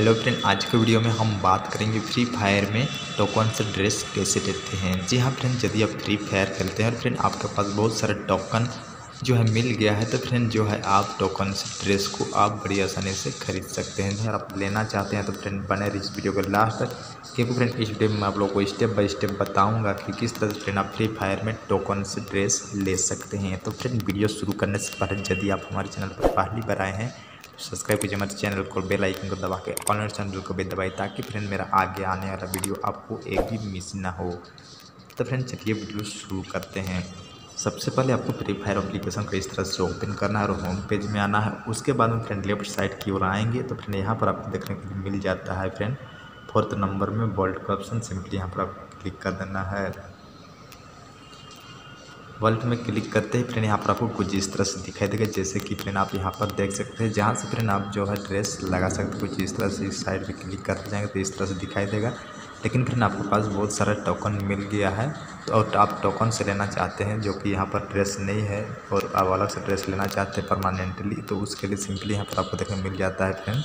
Hello friend, आज के video में हम बात करेंगे फ्री फायर में टोकन से ड्रेस कैसे लेते हैं? जी हाँ फ्रेंड, यदि आप फ्री फायर खेलते हैं और फ्रेंड आपके पास बहुत सारे टोकन जो है मिल गया है तो फ्रेंड जो है आप टोकन से ड्रेस को आप बड़ी आसानी से खरीद सकते हैं। अगर आप लेना चाहते हैं तो फ्रेंड बने रही इस वीडियो को लास्ट तक। क्योंकि फ्रेंड इस वीडियो में आप लोग को स्टेप बाय स्टेप बताऊँगा कि किस तरह से फ्रेंड आप फ्री फायर में टोकन से ड्रेस ले सकते हैं। तो फ्रेंड वीडियो शुरू करने से पहले यदि आप हमारे चैनल पर पहली बार आए हैं सब्सक्राइब कीजिए हमारे चैनल को बेल आइकन को दबा के ऑनलाइन चैनल को भी दबाए ताकि फ्रेंड मेरा आगे आने वाला वीडियो आपको एक भी मिस ना हो। तो फ्रेंड चलिए वीडियो शुरू करते हैं। सबसे पहले आपको फ्री फायर एप्लीकेशन को इस तरह से ओपन करना है और होम पेज में आना है। उसके बाद में फ्रेंड लेफ़्ट साइड की ओर आएँगे। तो फ्रेंड यहाँ पर आपको देखने के मिल जाता है फ्रेंड फोर्थ नंबर में वर्ल्ड का ऑप्शन सिंपली यहाँ पर आपको क्लिक कर देना है। वर्ल्ड में क्लिक करते ही फ्रेंड यहाँ पर आपको कुछ इस तरह से दिखाई देगा, जैसे कि फ्रेंड आप यहाँ पर देख सकते हैं, जहाँ से फ्रेंड आप जो है ड्रेस लगा सकते हैं, कुछ इस तरह से इस साइड पर क्लिक करते जाएँगे तो इस तरह से दिखाई देगा। लेकिन फ्रेंड आपके पास बहुत सारा टोकन मिल गया है तो और आप टोकन से लेना चाहते हैं जो कि यहाँ पर ड्रेस नहीं है और आप अलग से ड्रेस लेना चाहते हैं परमानेंटली तो उसके लिए सिंपली यहाँ पर आपको देखने मिल जाता है फ्रेंड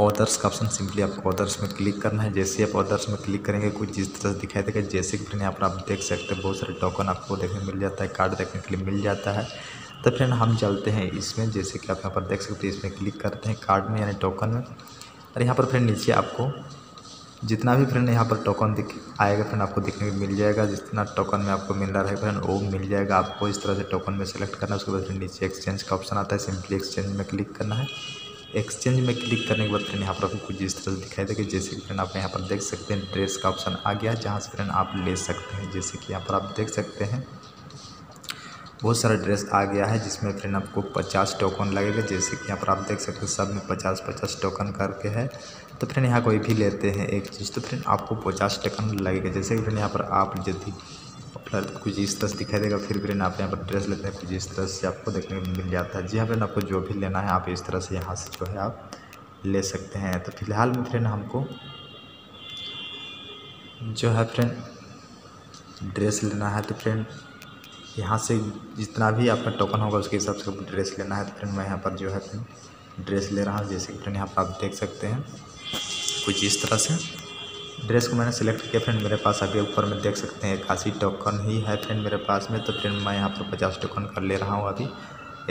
ऑदर्स का ऑप्शन सिंपली आपको ऑदर्स में क्लिक करना है। जैसे ही आप ऑदर्स में क्लिक करेंगे, कुछ जिस तरह से दिखाई देगा, जैसे कि फ्रेंड यहाँ पर आप देख सकते हैं, बहुत सारे टोकन आपको देखने मिल जाता है कार्ड देखने के लिए मिल जाता है। तो फ्रेंड हम चलते हैं इसमें, जैसे कि आप यहाँ पर देख सकते हैं, इसमें क्लिक करते हैं कार्ड में, यानी टोकन में। और यहाँ पर फ्रेंड नीचे आपको जितना भी फ्रेंड यहाँ पर टोकन दिख, आएगा फ्रेंड आपको देखने को मिल जाएगा। जितना टोकन में आपको मिल रहा है फ्रेंड वो मिल जाएगा। आपको इस तरह से टोकन में सेलेक्ट करना है, उसके बाद फ्रेंड नीचे एक्सचेंज का ऑप्शन आता है सिंपली एक्सचेंज में क्लिक करना है। एक्सचेंज में क्लिक करने के बाद फ्रेंड यहाँ पर आपको कुछ इस तरह से दिखाई देगा। जैसे कि फ्रेंड आप यहाँ पर देख सकते हैं ड्रेस का ऑप्शन आ गया, जहाँ से फ्रेंड आप ले सकते हैं। जैसे कि यहाँ पर आप देख सकते हैं। बहुत सारा ड्रेस आ गया है जिसमें फ्रेंड आपको पचास टोकन लगेगा, जैसे कि यहाँ पर आप देख सकते हो सब में पचास पचास टोकन करके है। तो फ्रेंड यहाँ कोई भी लेते हैं एक चीज़ तो फ्रेंड आपको पचास टोकन लगेगा। जैसे कि फ्रेंड यहाँ पर आप यदि कुछ इस तरह से दिखाई देगा, फिर फ्रेंड आप यहाँ पर ड्रेस लेते हैं, कुछ इस तरह से आपको देखने को मिल जाता है। जी हाँ फ्रेंड, आपको जो भी लेना है आप इस तरह से यहाँ से जो है आप ले सकते हैं। तो फ़िलहाल में फ्रेंड हमको जो है फ्रेंड ड्रेस लेना है तो फ्रेंड यहाँ से जितना भी आपका टोकन होगा, उसके हिसाब से ड्रेस लेना है। तो फ्रेंड मैं यहाँ पर जो है फ्रेंड ड्रेस ले रहा हूँ। जैसे कि फ्रेंड यहाँ पर आप देख सकते हैं, कुछ इस तरह से। ड्रेस को मैंने सेलेक्ट किया फ्रेंड मेरे पास अभी ऊपर में देख सकते हैं इक्यासी टोकन ही है फ्रेंड मेरे पास में। तो फ्रेंड मैं यहाँ पर पचास टोकन कर ले रहा हूँ अभी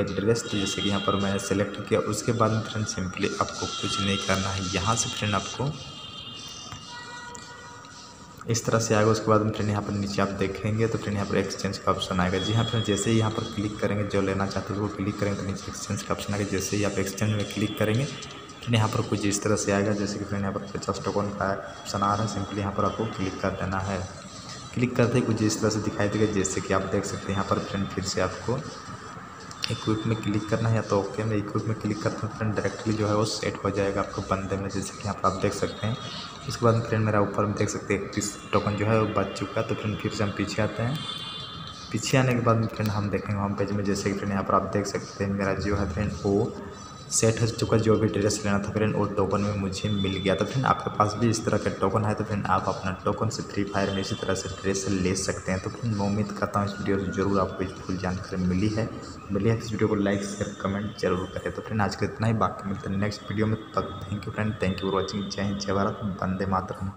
एक ड्रेस तो जैसे कि यहाँ पर मैंने सेलेक्ट किया, उसके बाद में फ्रेंड सिंपली आपको कुछ नहीं करना है। यहाँ से फ्रेंड आपको इस तरह से आएगा, उसके बाद में फ्रेंड यहाँ पर नीचे आप देखेंगे तो फ्रेंड यहाँ पर एक्सचेंज का ऑप्शन आएगा। जी हाँ फ्रेंड जैसे ही यहाँ पर क्लिक करेंगे, जो लेना चाहते हो वो क्लिक करेंगे तो नीचे एक्सचेंज का ऑप्शन आएगा। जैसे ही आप एक्सचेंज में क्लिक करेंगे फ्रेंड यहाँ पर कुछ इस तरह से आएगा, जैसे कि फ्रेंड यहाँ पर पचास टोकन का ऑप्शन आ रहा है सिंपली यहाँ पर आपको क्लिक कर देना है। क्लिक करते ही कुछ इस तरह से दिखाई देगा, जैसे कि आप देख सकते हैं, यहाँ पर फ्रेंड फिर से आपको इक्विप में क्लिक करना है, या तो ओके में इक्विप में क्लिक करते हैं फ्रेंड डायरेक्टली जो है वो सेट हो जाएगा आपको बंदे में, जैसे कि यहाँ पर आप देख सकते हैं। उसके बाद फ्रेंड मेरा ऊपर में देख सकते हैं इकतीस टोकन जो है वो बच चुका है तो फ्रेंड फिर से हम पीछे आते हैं। पीछे आने के बाद फ्रेंड हम देखेंगे होम पेज में, जैसे कि फ्रेंड यहाँ पर आप देख सकते हैं, मेरा जो है फ्रेंड वो सेट हो चुका जो भी ड्रेस लेना था फ्रेंड, वो टोकन में मुझे मिल गया तो फ्रेंड, आपके पास भी इस तरह का टोकन है तो फ्रेंड, आप अपना टोकन से फ्री फायर में इसी तरह से ड्रेस ले सकते हैं। तो फ्रेंड, मैं उम्मीद करता हूँ इस वीडियो से ज़रूर आपको फुल जानकारी मिली है। मिली है, इस वीडियो को लाइक शेयर कमेंट ज़रूर करें। तो फ्रेंड, आज का इतना ही, बाकी मिलता है नेक्स्ट वीडियो में। तक thank you friend thank you for watching जय हिंद, जय भारत, वंदे मातरम।